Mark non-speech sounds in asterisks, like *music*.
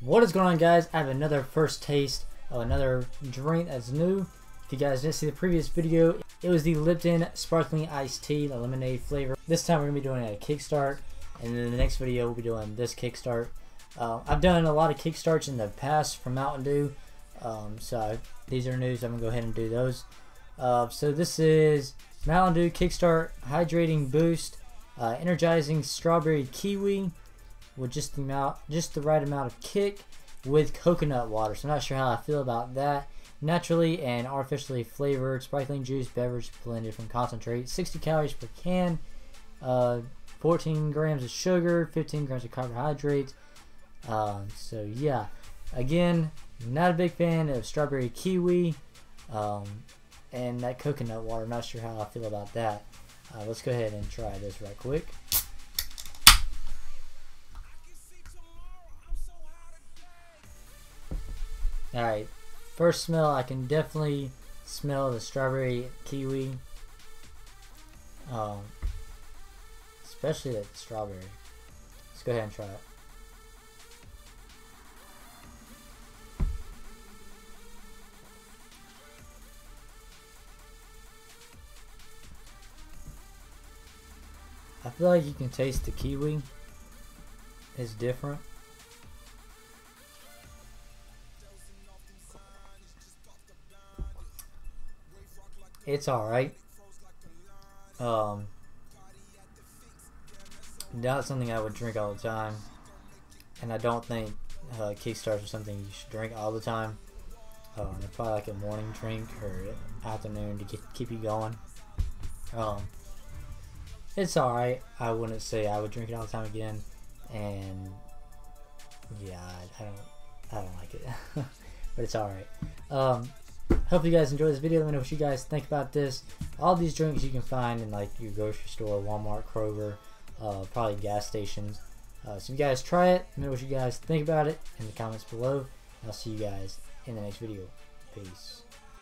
What is going on guys? I have another first taste of another drink that's new. If you guys didn't see the previous video, it was the Lipton Sparkling Iced Tea, the lemonade flavor. This time we're going to be doing a kickstart, and then the next video we'll be doing this kickstart. Uh, I've done a lot of kickstarts in the past from Mountain Dew, um, so these are new, so I'm going to go ahead and do those. Uh, so this is Mountain Dew Kickstart Hydrating Boost, uh, Energizing Strawberry Kiwi, with just the amount, just the right amount of kick with coconut water. So I'm not sure how I feel about that. Naturally and artificially flavored sparkling juice beverage blended from concentrate. 60 calories per can. Uh, 14 grams of sugar, 15 grams of carbohydrates. Um, so yeah, again, not a big fan of strawberry kiwi um, and that coconut water. Not sure how I feel about that. Uh, let's go ahead and try this right quick. Alright, first smell, I can definitely smell the strawberry kiwi. Um, especially the strawberry. Let's go ahead and try it. I feel like you can taste the kiwi. It's different. It's all right. Um, not something I would drink all the time, and I don't think uh, Kickstarts are something you should drink all the time. Um, probably like a morning drink or afternoon to get, keep you going. Um, it's all right. I wouldn't say I would drink it all the time again, and yeah, I, I don't, I don't like it, *laughs* but it's all right. Um, Hope you guys enjoyed this video. Let me know what you guys think about this. All these drinks you can find in like your grocery store, Walmart, Kroger, uh, probably gas stations. Uh, so you guys try it, let me know what you guys think about it in the comments below. I'll see you guys in the next video. Peace.